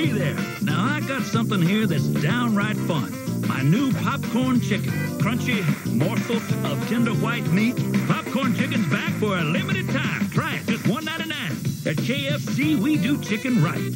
Hey there. Now I got something here that's downright fun. My new popcorn chicken. Crunchy morsel of tender white meat. Popcorn chicken's back for a limited time. Try it, just $1.99. At KFC, we do chicken right.